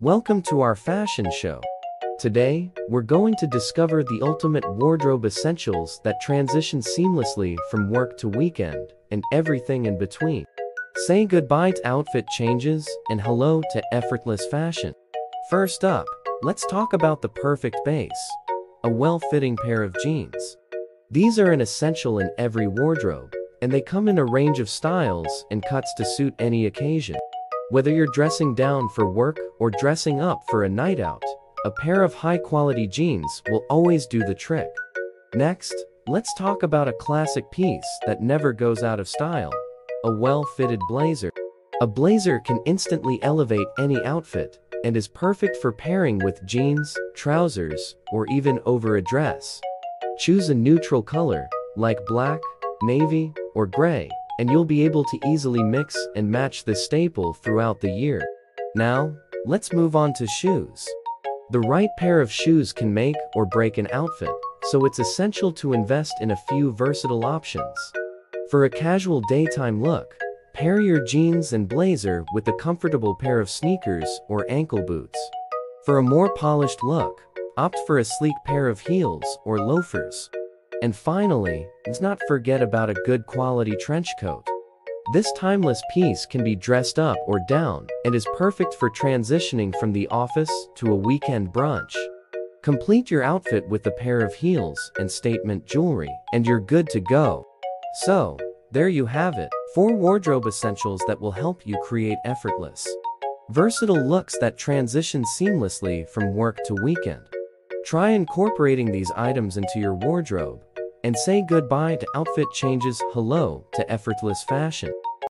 Welcome to our fashion show. Today, we're going to discover the ultimate wardrobe essentials that transition seamlessly from work to weekend and everything in between. Say goodbye to outfit changes and hello to effortless fashion. First up, let's talk about the perfect base a well fitting pair of jeans. These are an essential in every wardrobe, and they come in a range of styles and cuts to suit any occasion. Whether you're dressing down for work or dressing up for a night out, a pair of high quality jeans will always do the trick. Next, let's talk about a classic piece that never goes out of style a well fitted blazer. A blazer can instantly elevate any outfit and is perfect for pairing with jeans, trousers, or even over a dress. Choose a neutral color, like black, navy, or gray, and you'll be able to easily mix and match this staple throughout the year. Now, let's move on to shoes. The right pair of shoes can make or break an outfit, so it's essential to invest in a few versatile options. For a casual daytime look, pair your jeans and blazer with a comfortable pair of sneakers or ankle boots. For a more polished look, opt for a sleek pair of heels or loafers. And finally, let's not forget about a good quality trench coat. This timeless piece can be dressed up or down and is perfect for transitioning from the office to a weekend brunch. Complete your outfit with a pair of heels and statement jewelry, and you're good to go. So, there you have it, four wardrobe essentials that will help you create effortless, versatile looks that transition seamlessly from work to weekend. Try incorporating these items into your wardrobe and say goodbye to outfit changes hello to effortless fashion.